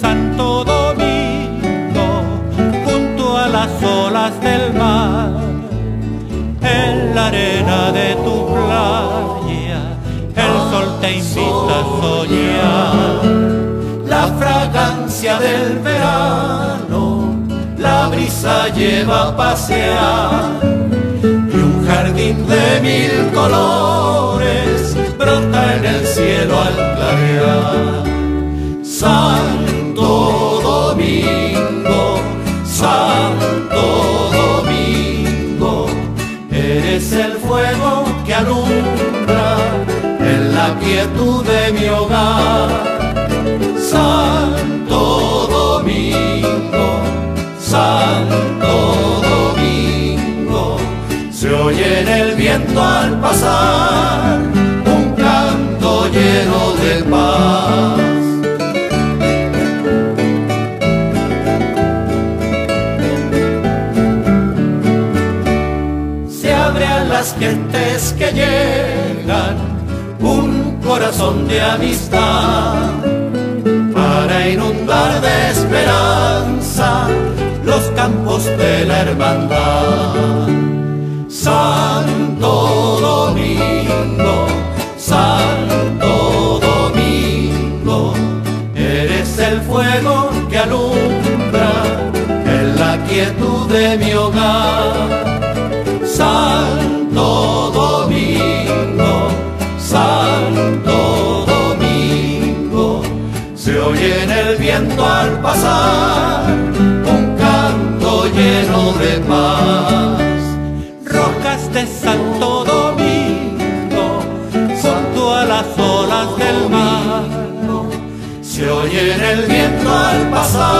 Santo Domingo, junto a las olas del mar, en la arena de tu playa, el sol te invita a soñar. La fragancia del verano, la brisa lleva a pasear, y un jardín de mil colores brota en el cielo al clarear. Eres el fuego que alumbra en la quietud de mi hogar. Santo Domingo, Santo Domingo, se oye en el viento al pasar gentes que llegan un corazón de amistad para inundar de esperanza los campos de la hermandad. Santo Domingo, Santo Domingo, eres el fuego que alumbra en la quietud de mi hogar. Santo en el viento al pasar un canto lleno de paz. Rocas de Santo Domingo, junto a las olas del mar. Se oye en el viento al pasar